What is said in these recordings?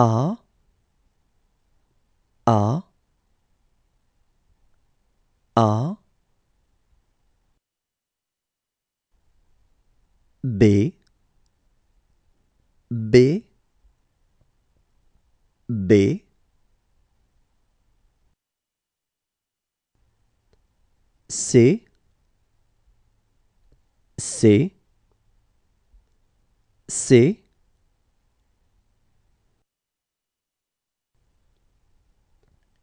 A A A. B B B. C C C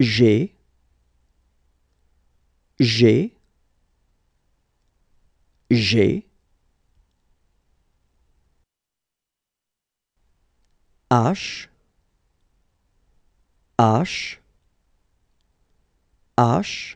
G G G H H H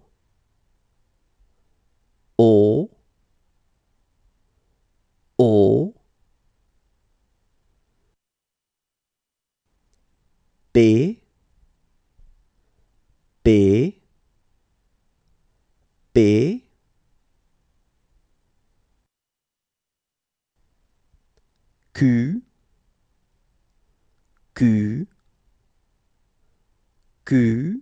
B B B Q Q Q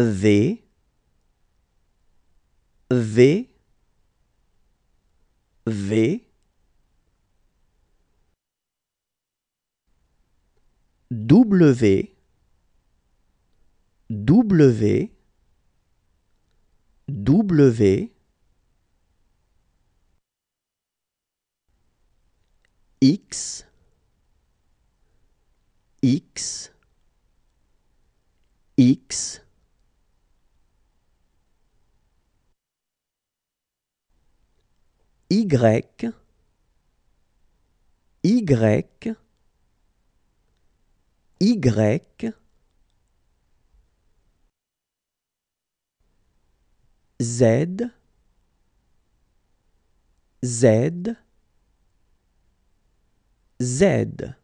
V V V. W W W. X X X Y Y Y Z Z Z